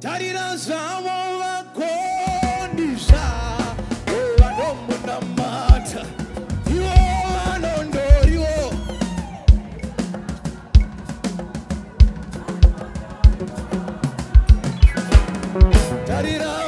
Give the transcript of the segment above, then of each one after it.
tarira zvavo vakondiza vanomunamata ivo vanondoriwo tarira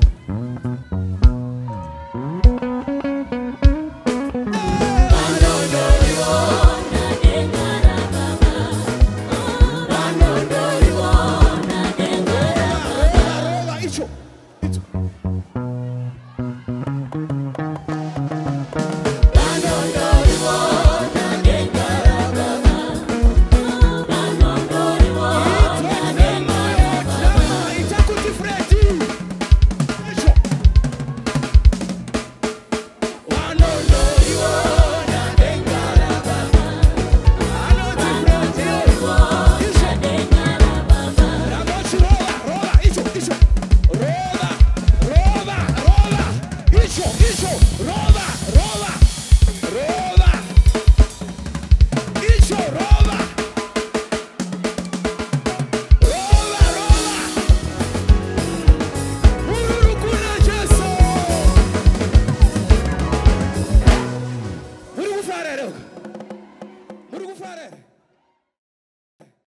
Mm-hmm. Piso!